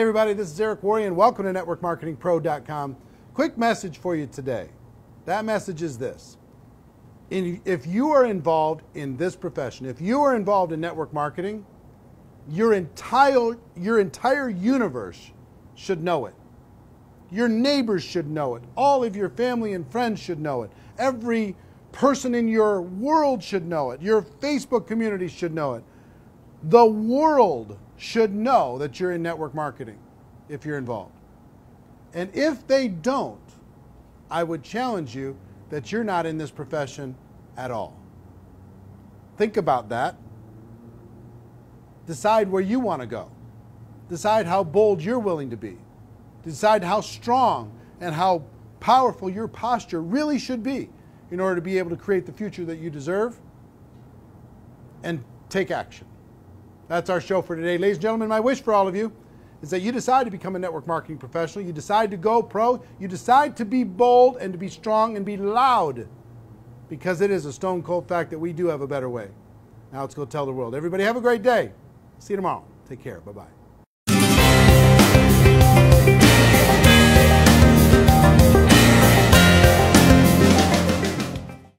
Hey, everybody, this is Eric Worre, and welcome to NetworkMarketingPro.com. Quick message for you today. That message is this. If you are involved in this profession, if you are involved in network marketing, your entire, your entire universe should know it. Your neighbors should know it. All of your family and friends should know it. Every person in your world should know it. Your Facebook community should know it. The world should know that you're in network marketing if you're involved. And if they don't, I would challenge you that you're not in this profession at all. Think about that. Decide where you want to go. Decide how bold you're willing to be. Decide how strong and how powerful your posture really should be in order to be able to create the future that you deserve and take action. That's our show for today. Ladies and gentlemen, my wish for all of you is that you decide to become a network marketing professional. You decide to go pro. You decide to be bold and to be strong and be loud because it is a stone cold fact that we do have a better way. Now let's go tell the world. Everybody have a great day. See you tomorrow. Take care. Bye bye.